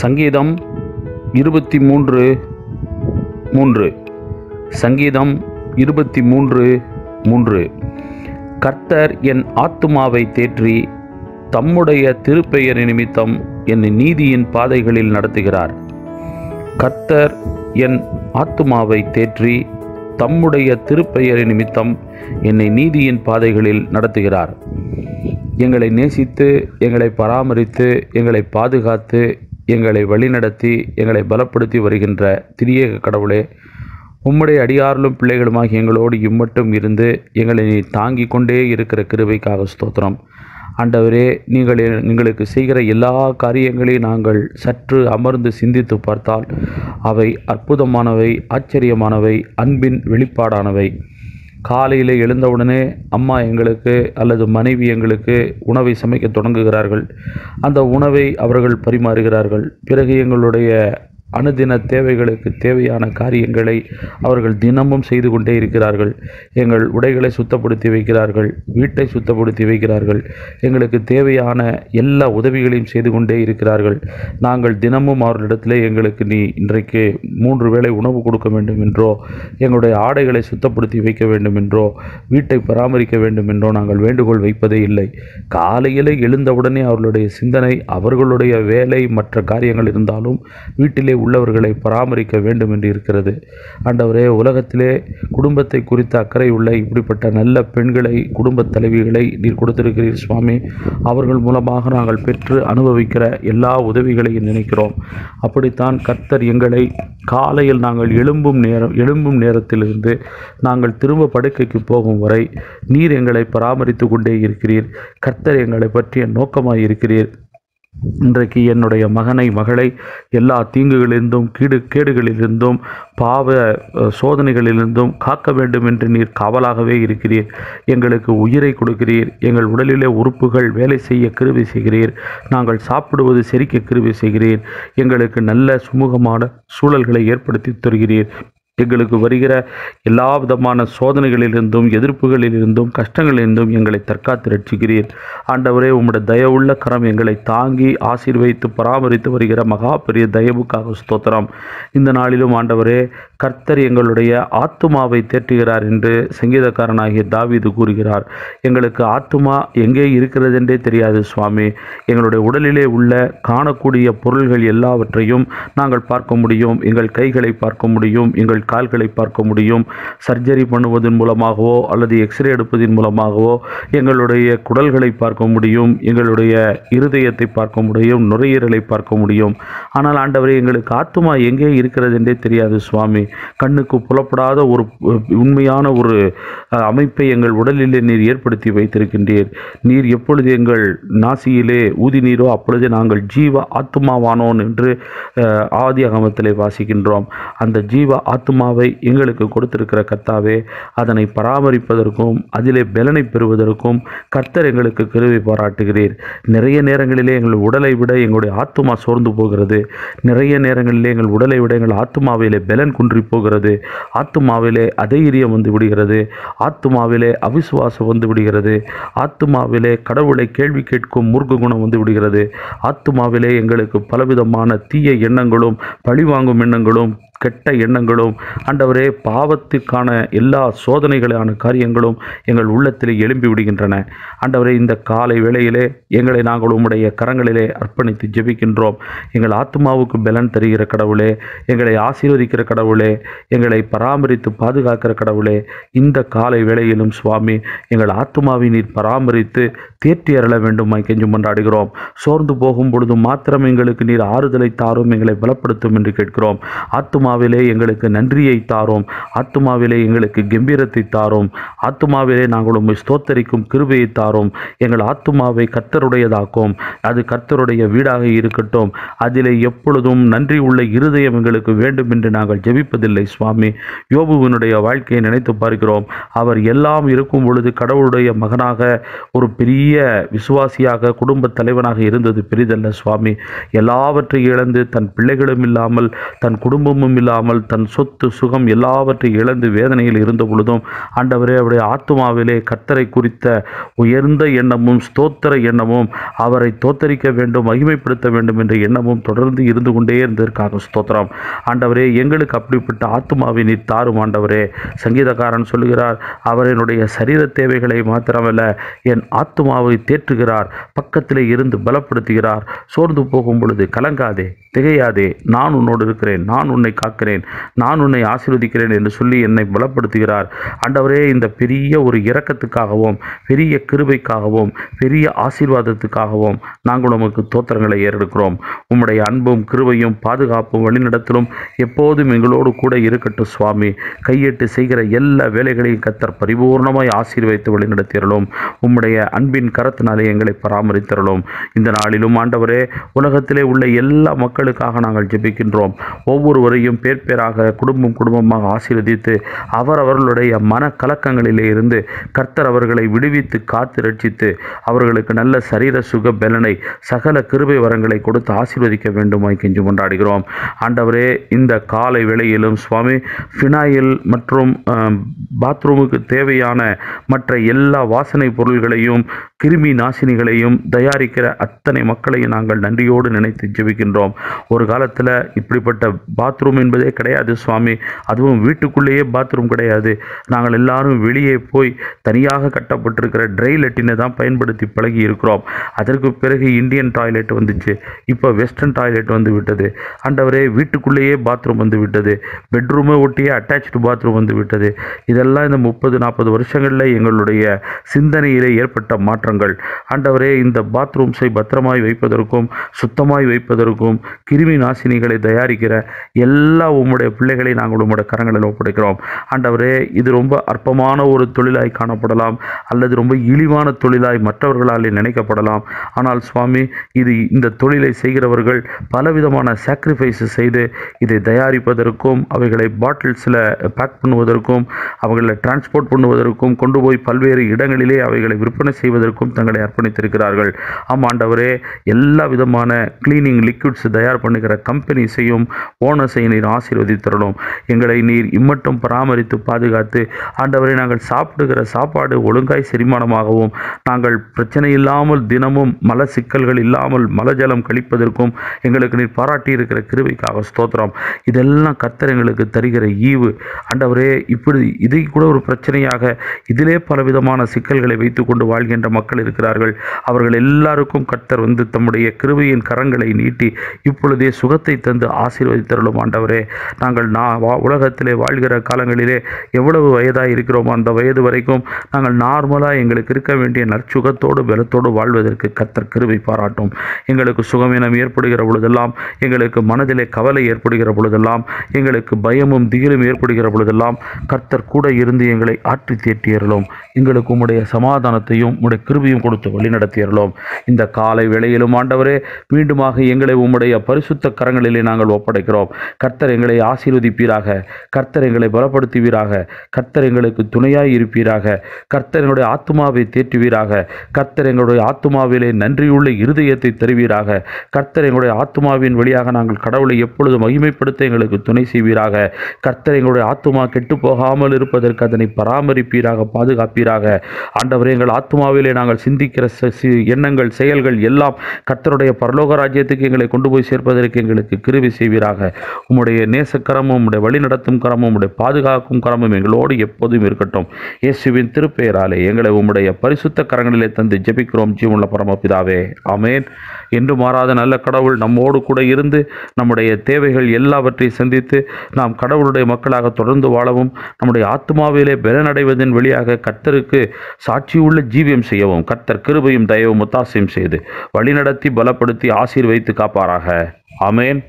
சங்கீதம் இருபத்தி மூன்று மூன்று. சங்கீதம் இருபத்தி மூன்று மூன்று. கர்த்தர் என் ஆத்துமாவை தேற்றி தம்முடைய திருப்பெயர் நிமித்தம் என்னை நீதியின் பாதைகளில் நடத்துகிறார். கர்த்தர் என் ஆத்துமாவை தேற்றி தம்முடைய திருப்பெயர் நிமித்தம் என்னை நீதியின் பாதைகளில் நடத்துகிறார். எங்களை நேசித்து எங்களை பராமரித்து எங்களை பாதுகாத்து எங்களை வழிநடத்தி எங்களை பலப்படுத்தி வருகின்ற திரியேக கடவுளே உம்முடைய அடியார்களும் பிள்ளைகளுமாக எங்களோடு இம்மட்டும் இருந்து எங்களை நீ தாங்கிக் கொண்டே இருக்கிற கிருபைக்காக ஸ்தோத்திரம். ஆண்டவரே நீங்கள் எங்களுக்கு செய்கிற எல்லா காரியங்களையும் நாங்கள் சற்று அமர்ந்து சிந்தித்து பார்த்தால் அவை அற்புதமானவை ஆச்சரியமானவை அன்பின் வெளிப்பாடானவை. காலையில் எழுந்தவுடனே அம்மா எங்களுக்கு அல்லது மனைவி எங்களுக்கு உணவை சமைக்க தொடங்குகிறார்கள். அந்த உணவை அவர்கள் பரிமாறுகிறார்கள். பிறகு எங்களுடைய அனுதின தேவைகளுக்கு தேவையான காரியங்களை அவர்கள் தினமும் செய்து கொண்டே இருக்கிறார்கள். எங்கள் உடைகளை சுத்தப்படுத்தி வைக்கிறார்கள் வீட்டை சுத்தப்படுத்தி வைக்கிறார்கள். எங்களுக்கு தேவையான எல்லா உதவிகளையும் செய்து கொண்டே இருக்கிறார்கள். நாங்கள் தினமும் அவர்களிடத்திலே எங்களுக்கு நீ இன்றைக்கு மூன்று வேளை உணவு கொடுக்க வேண்டும் என்றோ எங்களுடைய ஆடைகளை சுத்தப்படுத்தி வைக்க வேண்டும் என்றோ வீட்டை பராமரிக்க வேண்டும் என்றோ நாங்கள் வேண்டுகோள் வைப்பதே இல்லை. காலையில் எழுந்தவுடனே அவர்களுடைய சிந்தனை அவர்களுடைய வேலை மற்ற காரியங்கள் இருந்தாலும் வீட்டிலே உள்ளவர்களை பராமரிக்க வேண்டும் என்று இருக்கிறது. ஆண்டவரே உலகத்திலே குடும்பத்தை குறித்த அக்கறை உள்ள இப்படிப்பட்ட நல்ல பெண்களை குடும்ப தலைவிகளை நீர் கொடுத்திருக்கிறீர் சுவாமி. அவர்கள் மூலமாக நாங்கள் பெற்று அனுபவிக்கிற எல்லா உதவிகளையும் நினைக்கிறோம். அப்படித்தான் கர்த்தர் எங்களை காலையில் நாங்கள் எழும்பும் நேரம் எழும்பும் நேரத்திலிருந்து நாங்கள் திரும்ப படுக்கைக்கு போகும் வரை நீர் எங்களை பராமரித்து கொண்டே இருக்கிறீர். கர்த்தர் எங்களை பற்றிய நோக்கமாக இருக்கிறீர். இன்றைக்கு என்னுடைய மகனை மகளை எல்லா தீங்குகளிலிருந்தும் கீடு கேடுகளிலிருந்தும் பாவ சோதனைகளிலிருந்தும் காக்க வேண்டும் என்று நீர் காவலாகவே இருக்கிறீர். எங்களுக்கு உயிரை கொடுக்கிறீர். எங்கள் உடலிலே உறுப்புகள் வேலை செய்ய கிருவி செய்கிறீர். நாங்கள் சாப்பிடுவது செரிக்க கிருவி செய்கிறீர். எங்களுக்கு நல்ல சுமூகமான சூழல்களை ஏற்படுத்தி தருகிறீர். எங்களுக்கு வருகிற எல்லா விதமான சோதனைகளிலிருந்தும் எதிர்ப்புகளிலிருந்தும் கஷ்டங்களிலிருந்தும் எங்களை தற்காத்து ரட்சிக்கிறீர். ஆண்டவரே உம்முடைய தயவுள்ள கரம் எங்களை தாங்கி ஆசீர்வைத்து பராமரித்து வருகிற மகா பெரிய தயவுக்காக ஸ்தோத்திரம். இந்த நாளிலும் ஆண்டவரே கர்த்தர் எங்களுடைய ஆத்துமாவை தேற்றுகிறார் என்று சங்கீதக்காரனாகிய தாவீது கூறுகிறார். எங்களுக்கு ஆத்துமா எங்கே இருக்கிறது என்றே தெரியாது சுவாமி. எங்களுடைய உடலிலே உள்ள காணக்கூடிய பொருள்கள் எல்லாவற்றையும் நாங்கள் பார்க்க முடியும். எங்கள் கைகளை பார்க்க முடியும். எங்கள் கால்களை பார்க்க முடியும். சர்ஜரி பண்ணுவதன் மூலமாகவோ அல்லது எக்ஸ்ரே எடுப்பதன் மூலமாகவோ எங்களுடைய குடல்களை பார்க்க முடியும். எங்களுடைய இருதயத்தை பார்க்க முடியும். நுரையீரலை பார்க்க முடியும். ஆனால் ஆண்டவரே எங்களுக்கு ஆத்துமா எங்கே இருக்கிறது என்றே தெரியாது சுவாமி. கண்ணுக்கு புலப்படாத ஒரு உண்மையான ஒரு அமைப்பை எங்கள் உடலிலே நீர் ஏற்படுத்தி வைத்திருக்கின்றீர். நீர் எப்பொழுது எங்கள் நாசியிலே ஊதி நீரோ அப்பொழுது நாங்கள் ஜீவ ஆத்துமாவானோன் என்று ஆதி அகமத்திலே வாசிக்கின்றோம். அந்த ஜீவ ஆத்துமாவை எங்களுக்கு கொடுத்திருக்கிற கத்தாவே அதனை பராமரிப்பதற்கும் அதிலே பலனை பெறுவதற்கும் கர்த்தர் எங்களுக்கு கருவி பாராட்டுகிறீர். நிறைய நேரங்களிலே எங்கள் உடலை விட எங்களுடைய ஆத்துமா சோர்ந்து போகிறது. நிறைய நேரங்களிலே எங்கள் உடலை விட எங்கள் ஆத்துமாவிலே பலன் குன்றி போகிறது. ஆத்துமாவிலே அதைரியம் வந்து விடுகிறது. ஆத்துமாவிலே அவிசுவாசம் வந்து விடுகிறது. ஆத்துமாவிலே கடவுளை கேள்வி கேட்கும் மூர்க்க குணம் வந்து விடுகிறது. ஆத்துமாவிலே எங்களுக்கு பலவிதமான தீய எண்ணங்களும் பழிவாங்கும் எண்ணங்களும் கெட்ட எண்ணங்களும் ஆண்டவரே பாவத்துக்கான எல்லா சோதனைகளான காரியங்களும் எங்கள் உள்ளத்திலே எழும்பி விடுகின்றன. ஆண்டவரே இந்த காலை வேளையிலே எங்களை நாங்கள் உம்முடைய கரங்களிலே அர்ப்பணித்து ஜெபிக்கின்றோம். எங்கள் ஆத்மாவுக்கு பலன் தருகிற கடவுளே எங்களை ஆசீர்வதிக்கிற கடவுளே எங்களை பராமரித்து பாதுகாக்கிற கடவுளே இந்த காலை வேளையிலும் சுவாமி எங்கள் ஆத்மாவை நீர் பராமரித்து தேற்றி அருள வேண்டுமாய் கெஞ்சும் கொண்டாடுகிறோம் சோர்ந்து போகும் பொழுது மாத்திரம் எங்களுக்கு நீர் ஆறுதலை தாரும் எங்களை பலப்படுத்தும் என்று கேட்கிறோம். ஆத்துமாவிலே எங்களுக்கு நன்றியை தாரோம். ஆத்துமாவிலே எங்களுக்கு கம்பீரத்தை தாரோம். ஆத்துமாவிலே நாங்கள் உண்மை ஸ்தோத்தரிக்கும் கிருபையை தாரோம். எங்கள் ஆத்துமாவை கர்த்தருடையதாக்கும். அது கர்த்தருடைய வீடாக இருக்கட்டும். அதிலே எப்பொழுதும் நன்றி உள்ள இருதயம் எங்களுக்கு வேண்டும் என்று நாங்கள் ஜெபிப்பதில்லை சுவாமி. யோபுவினுடைய வாழ்க்கையை நினைத்து பார்க்கிறோம். அவர் எல்லாம் இருக்கும் பொழுது கடவுளுடைய மகனாக ஒரு பெரிய விசுவாசியாக குடும்ப தலைவனாக இருந்தது பெரிதல்ல சுவாமி. எல்லாவற்றை இழந்து தன் பிள்ளைகளும் இல்லாமல் தன் குடும்பமும் இல்லாமல் தன் சொத்து சுகம் எல்லாவற்றை இழந்து வேதனையில் இருந்த பொழுதும் ஆண்டவரே அவருடைய ஆத்மாவிலே கர்த்தரை குறித்த உயர்ந்த எண்ணமும் ஸ்தோத்திர எண்ணமும் அவரை தோத்தரிக்க வேண்டும் மகிமைப்படுத்த வேண்டும் என்ற எண்ணமும் தொடர்ந்து இருந்து கொண்டே இருந்திருக்காங்க ஸ்தோத்திரம். ஆண்டவரே எங்களுக்கு அப்படிப்பட்ட ஆத்மாவை நீ தாரும் ஆண்டவரே. சங்கீதக்காரன் சொல்லுகிறார் அவர் என்னுடைய சரீர தேவைகளை மாத்திரமல்ல என் ஆத்மாவை தேற்றுகிறார் பக்கத்திலே இருந்து பலப்படுத்துகிறார். சோர்ந்து போகும் பொழுது கலங்காதே திகையாதே நான் உன்னோடு இருக்கிறேன் நான் உன்னை காக்கிறேன் நான் உன்னை ஆசீர்வதிக்கிறேன் என்று சொல்லி என்னை பலப்படுத்துகிறார். ஆண்டவரே இந்த பெரிய ஒரு இரக்கத்துக்காகவும் பெரிய கிருபைக்காகவும் பெரிய ஆசீர்வாதத்துக்காகவும் நாங்கள் உமக்கு தோத்திரங்களை ஏறெடுக்கிறோம். உம்முடைய அன்பும் கிருபையும் பாதுகாப்பும் வழிநடத்தலும் எப்போதும் எங்களோடு கூட இருக்கட்டும் சுவாமி. கையெட்டு செய்கிற எல்லா வேலைகளையும் கத்தர் பரிபூர்ணமாய் ஆசீர்வைத்து வழிநடத்திடலும் உம்முடைய அன்பின் கரத்தினாலே எங்களை பராமரித்தரலும். இந்த நாளிலும் ஆண்டவரே உலகத்திலே உள்ள எல்லா மக்களுக்காக நாங்கள் ஜெபிக்கின்றோம். ஒவ்வொருவரையும் பேர் பேராக குடும்பம் குடும்பமாக ஆசீர்வதித்து அவர் அவர்களுடைய மன கலக்கங்களிலே இருந்து கர்த்தர் அவர்களை விடுவித்து காத்து ரட்சித்து அவர்களுக்கு நல்ல சரீர சுக பலனை சகல கிருபை வரங்களை கொடுத்து ஆசீர்வதிக்க வேண்டுமாய் கெஞ்சு கொண்டாடுகிறோம். ஆண்டவரே இந்த காலை வேளையிலும் சுவாமி ஃபினாயில் மற்றும் பாத்ரூமுக்கு தேவையான மற்ற எல்லா வாசனை பொருள்களையும் கிருமி நாசினிகளையும் தயாரிக்கிற அத்தனை மக்களையும் நாங்கள் நன்றியோடு நினைத்து ஜெபிக்கின்றோம். ஒரு காலத்தில் இப்படிப்பட்ட பாத்ரூமின் என்பதே கிடையாது சுவாமி. அதுவும் வீட்டுக்குள்ளேயே பாத்ரூம் கிடையாது. நாங்கள் எல்லாரும் வெளியே போய் தனியாக கட்டப்பட்டிருக்கிற ட்ரை லெட்டினை தான் பயன்படுத்தி பழகி இருக்கிறோம். அதற்கு பிறகு இந்தியன் டாய்லெட் வந்துச்சு. இப்போ வெஸ்டர்ன் டாய்லெட் வந்து விட்டது. ஆண்டவரே வீட்டுக்குள்ளேயே பாத்ரூம் வந்து விட்டது. பெட்ரூமை ஒட்டியே அட்டாச்சு பாத்ரூம் வந்து விட்டது. இதெல்லாம் இந்த முப்பது நாற்பது வருஷங்களில் எங்களுடைய சிந்தனையிலே ஏற்பட்ட மாற்றங்கள். ஆண்டவரே இந்த பாத்ரூம்ஸை பத்திரமாய் வைப்பதற்கும் சுத்தமாய் வைப்பதற்கும் கிருமி நாசினிகளை தயாரிக்கிற எல்லா எல்லா உம்முடைய பிள்ளைகளை நாங்கள் உம்முடைய கரங்களில் ஒப்படைக்கிறோம். ஆண்டவரே இது ரொம்ப அற்பமான ஒரு தொழிலாய் காணப்படலாம். அல்லது ரொம்ப இழிவான தொழிலாய் மற்றவர்களால் நினைக்கப்படலாம். ஆனால் சுவாமி இது இந்த தொழிலை செய்கிறவர்கள் பலவிதமான சாக்ரிஃபைஸ் செய்து இதை தயாரிப்பதற்கும் அவைகளை பாட்டில்ஸில் பேக் பண்ணுவதற்கும் அவைகளை டிரான்ஸ்போர்ட் பண்ணுவதற்கும் கொண்டு போய் பல்வேறு இடங்களிலே அவைகளை விற்பனை செய்வதற்கும் தங்களை அர்ப்பணித்திருக்கிறார்கள். ஆம் ஆண்டவரே எல்லா விதமான கிளீனிங் லிக்விட்ஸ் தயார் பண்ணுகிற கம்பெனிஸையும் ஓனர்ஸை நீர் ஆசீர்வதித்தரணும். எங்களை நீர் இம்மட்டும் பராமரித்து பாதுகாத்து ஆண்டவரை நாங்கள் சாப்பிடுகிற சாப்பாடு ஒழுங்காய் செரிமானமாகவும் நாங்கள் பிரச்சனை இல்லாமல் தினமும் மல சிக்கல்கள் இல்லாமல் மலஜலம் கழிப்பதற்கும் எங்களுக்கு நீர் பாராட்டி இருக்கிற கிருவிக்காக ஸ்தோத்திரம். இதெல்லாம் கத்தர் எங்களுக்கு தருகிற ஈவு. ஆண்டவரே இப்படி இதை கூட ஒரு பிரச்சனையாக இதிலே பலவிதமான சிக்கல்களை வைத்துக்கொண்டு வாழ்கின்ற மக்கள் இருக்கிறார்கள். அவர்கள் எல்லாருக்கும் கத்தர் வந்து தம்முடைய கிருவையின் கரங்களை நீட்டி இப்பொழுதே சுகத்தை தந்து ஆசீர்வதித்தருளும் ஆண்டவர். நாங்கள் நான் வா உலகத்திலே வாழ்கிற காலங்களிலே எவ்வளவு வயதாக இருக்கிறோமோ அந்த வயது வரைக்கும் நாங்கள் நார்மலாக எங்களுக்கு இருக்க வேண்டிய நற்சுகத்தோடு பலத்தோடு வாழ்வதற்கு கத்தர் கிருபை பாராட்டும். எங்களுக்கு சுகமீனம் ஏற்படுகிற பொழுதெல்லாம் எங்களுக்கு மனதிலே கவலை ஏற்படுகிற பொழுதெல்லாம் எங்களுக்கு பயமும் திகிலும் ஏற்படுகிற பொழுதெல்லாம் கர்த்தர் கூட இருந்து எங்களை ஆற்றி தேற்றியறலும் எங்களுக்கு உம்முடைய சமாதானத்தையும் உம்முடைய கிருபையும் கொடுத்து வழிநடத்தியறலும் இந்த காலை வேளையிலும் ஆண்டவரே மீண்டுமாக எங்களை உம்முடைய பரிசுத்த கரங்களிலே நாங்கள் ஒப்படைக்கிறோம். கர்த்தர் எங்களை ஆசீர்வதிப்பீராக கர்த்தர் எங்களை பலப்படுத்துவீராக கர்த்தர் எங்களுக்கு துணையாய் இருப்பீராக கர்த்தர் எங்களுடைய தேற்றுவீராக கர்த்தர் எங்களுடைய ஆத்மாவிலே நன்றியுள்ள இருதயத்தை தருவீராக கர்த்தர் எங்களுடைய ஆத்மாவின் வழியாக நாங்கள் கடவுளை எப்பொழுது மகிமைப்படுத்த எங்களுக்கு துணை செய்வீராக கர்த்தர் எங்களுடைய ஆத்மா கெட்டு போகாமல் இருப்பதற்கு அதனை பராமரிப்பீராக பாதுகாப்பீராக. ஆண்டவரே எங்கள் ஆத்மாவிலே நாங்கள் சிந்திக்கிற ச- எண்ணங்கள் செயல்கள் எல்லாம் கர்த்தருடைய பரலோக ராஜ்யத்துக்கு எங்களை கொண்டு போய் சேர்ப்பதற்கு எங்களுக்கு கிருவி செய்வீராக. உம்முடைய நேசக்கரமும் உம்முடைய வழிநடத்தும் கரமும் உம்முடைய பாதுகாக்கும் கரமும் எங்களோடு எப்போதும் இருக்கட்டும். இயேசுவின் திருப்பெயராலே எங்களை உம்முடைய பரிசுத்த கரங்களிலே தந்து ஜெபிக்கிறோம். ஜீவனுள்ள பரமபிதாவே ஆமேன். என்று மாறாத நல்ல கடவுள் நம்மோடு கூட இருந்து நம்முடைய தேவைகள் எல்லாவற்றையும் சந்தித்து நாம் கடவுளுடைய மக்களாக தொடர்ந்து வாழவும் நம்முடைய ஆத்மாவிலே பலனடைவதன் வழியாக கர்த்தருக்கு சாட்சியுள்ள ஜீவியம் செய்யவும் கர்த்தர் கிருபையும் தயவும் ஒத்தாசையும் செய்து வழிநடத்தி பலப்படுத்தி ஆசீர்வைத்து காப்பாராக. அமேன்